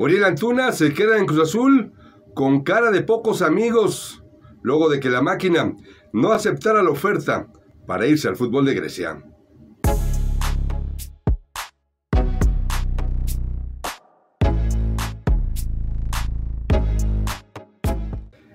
Uriel Antuna se queda en Cruz Azul con cara de pocos amigos, luego de que la máquina no aceptara la oferta para irse al fútbol de Grecia.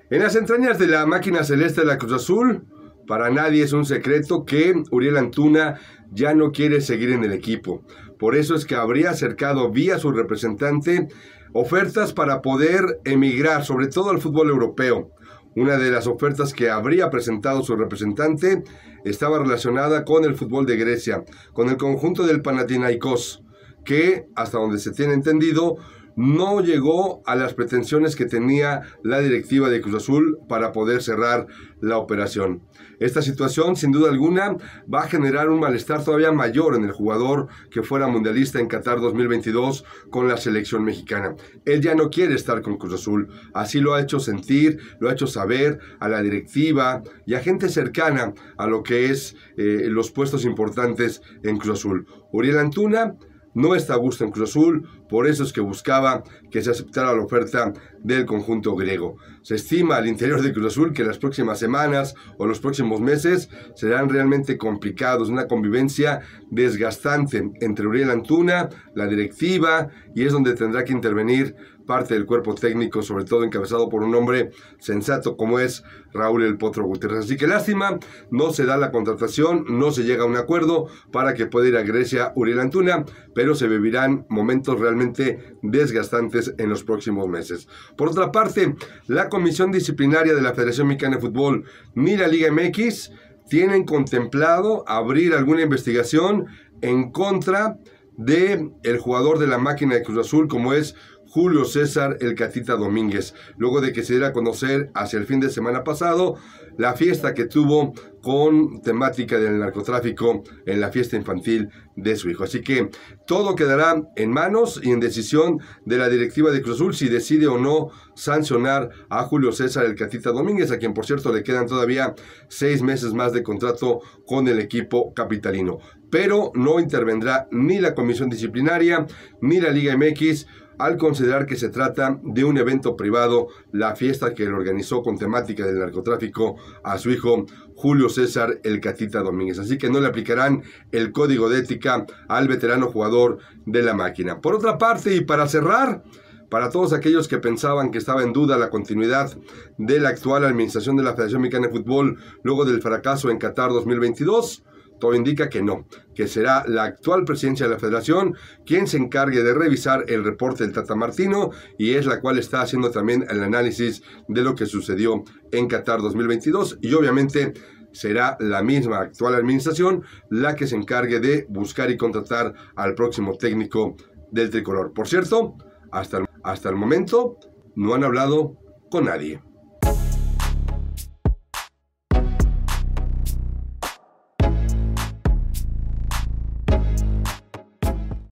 En las entrañas de la máquina celeste de la Cruz Azul, para nadie es un secreto que Uriel Antuna ya no quiere seguir en el equipo. Por eso es que habría acercado vía su representante ofertas para poder emigrar, sobre todo al fútbol europeo. Una de las ofertas que habría presentado su representante estaba relacionada con el fútbol de Grecia, con el conjunto del Panathinaikos, que, hasta donde se tiene entendido, no llegó a las pretensiones que tenía la directiva de Cruz Azul para poder cerrar la operación. Esta situación, sin duda alguna, va a generar un malestar todavía mayor en el jugador que fuera mundialista en Qatar 2022 con la selección mexicana. Él ya no quiere estar con Cruz Azul, así lo ha hecho sentir, lo ha hecho saber a la directiva y a gente cercana a lo que es eh, los puestos importantes en Cruz Azul. Uriel Antuna no está a gusto en Cruz Azul, por eso es que buscaba que se aceptara la oferta del conjunto griego. Se estima al interior de Cruz Azul que las próximas semanas o los próximos meses serán realmente complicados, una convivencia desgastante entre Uriel Antuna, la directiva, y es donde tendrá que intervenir parte del cuerpo técnico, sobre todo encabezado por un hombre sensato como es Raúl El Potro Gutiérrez. Así que lástima, no se da la contratación, no se llega a un acuerdo para que pueda ir a Grecia Uriel Antuna, pero se vivirán momentos realmente desgastantes en los próximos meses. Por otra parte, la Comisión Disciplinaria de la Federación Mexicana de Fútbol ni la Liga MX tienen contemplado abrir alguna investigación en contra de el jugador de la máquina de Cruz Azul como es Julio César El Catita Domínguez, luego de que se diera a conocer hacia el fin de semana pasado la fiesta que tuvo con temática del narcotráfico en la fiesta infantil de su hijo. Así que todo quedará en manos y en decisión de la directiva de Cruz Azul si decide o no sancionar a Julio César El Catita Domínguez, a quien por cierto le quedan todavía seis meses más de contrato con el equipo capitalino. Pero no intervendrá ni la comisión disciplinaria ni la Liga MX al considerar que se trata de un evento privado, la fiesta que le organizó con temática del narcotráfico a su hijo Julio César El Catita Domínguez. Así que no le aplicarán el código de ética al veterano jugador de la máquina. Por otra parte, y para cerrar, para todos aquellos que pensaban que estaba en duda la continuidad de la actual administración de la Federación Mexicana de Fútbol luego del fracaso en Qatar 2022, todo indica que no, que será la actual presidencia de la federación quien se encargue de revisar el reporte del Tata Martino y es la cual está haciendo también el análisis de lo que sucedió en Qatar 2022 y obviamente será la misma actual administración la que se encargue de buscar y contratar al próximo técnico del tricolor. Por cierto, hasta hasta el momento no han hablado con nadie.